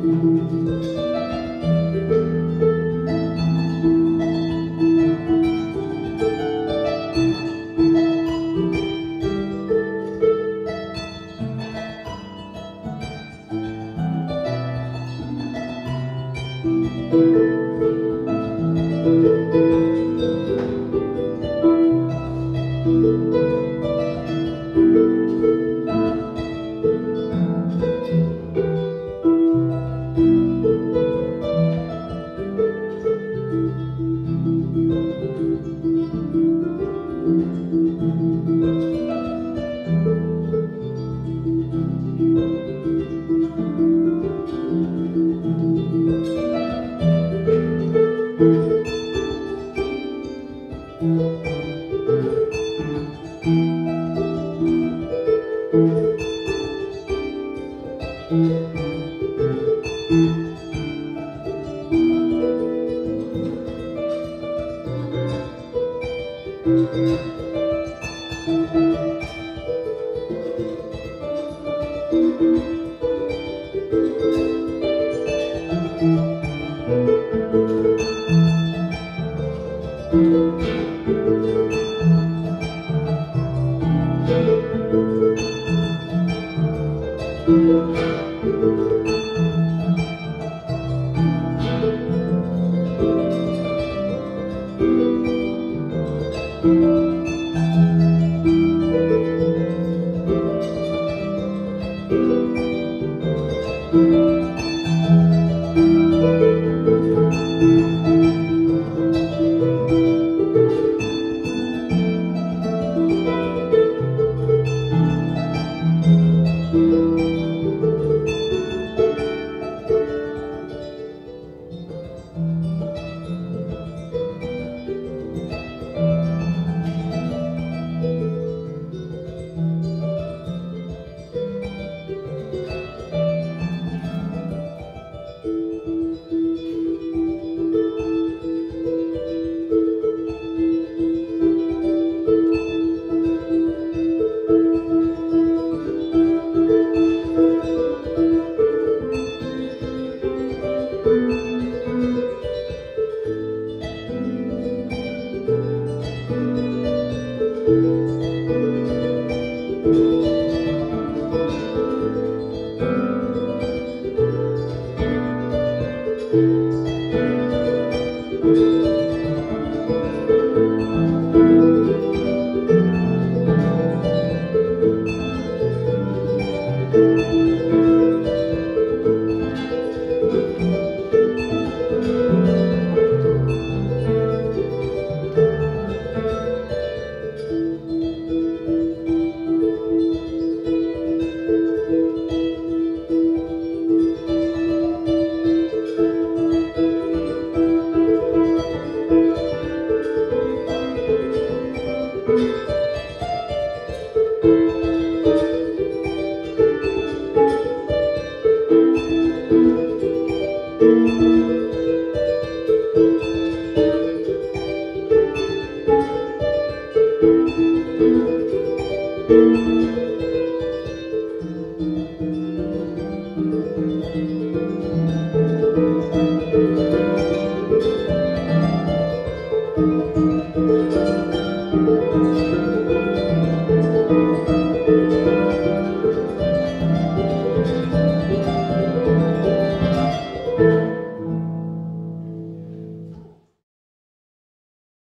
Música Música Música